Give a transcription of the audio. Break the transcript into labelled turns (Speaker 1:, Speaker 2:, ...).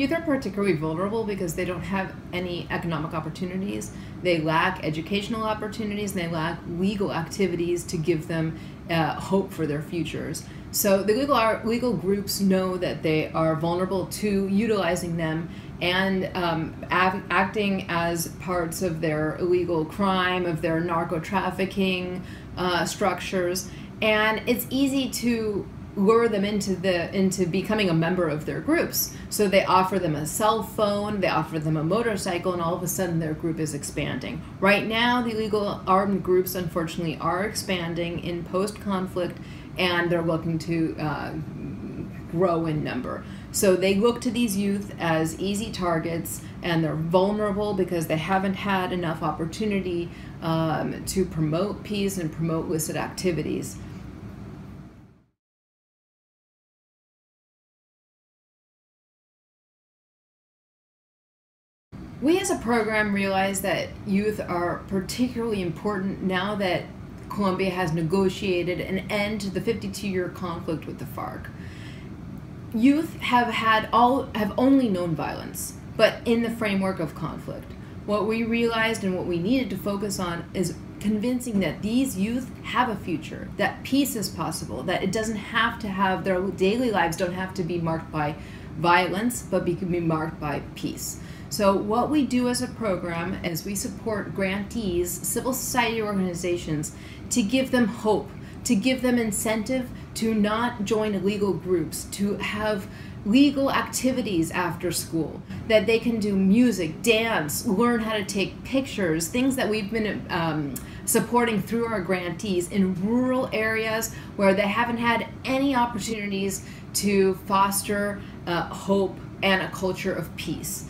Speaker 1: Youth are particularly vulnerable because they don't have any economic opportunities. They lack educational opportunities and they lack legal activities to give them uh, hope for their futures. So the legal legal groups know that they are vulnerable to utilizing them and um, acting as parts of their illegal crime, of their narco trafficking uh, structures, and it's easy to lure them into the into becoming a member of their groups. So they offer them a cell phone, they offer them a motorcycle, and all of a sudden their group is expanding. Right now, the illegal armed groups, unfortunately, are expanding in post-conflict, and they're looking to uh, grow in number. So they look to these youth as easy targets, and they're vulnerable because they haven't had enough opportunity um, to promote peace and promote illicit activities. We as a program realize that youth are particularly important now that Colombia has negotiated an end to the 52 year conflict with the FARC. Youth have had all have only known violence, but in the framework of conflict. What we realized and what we needed to focus on is convincing that these youth have a future, that peace is possible, that it doesn't have to have their daily lives don't have to be marked by violence, but be, be marked by peace. So what we do as a program is we support grantees, civil society organizations, to give them hope, to give them incentive to not join illegal groups, to have legal activities after school, that they can do music, dance, learn how to take pictures, things that we've been um, supporting through our grantees in rural areas where they haven't had any opportunities to foster uh, hope and a culture of peace.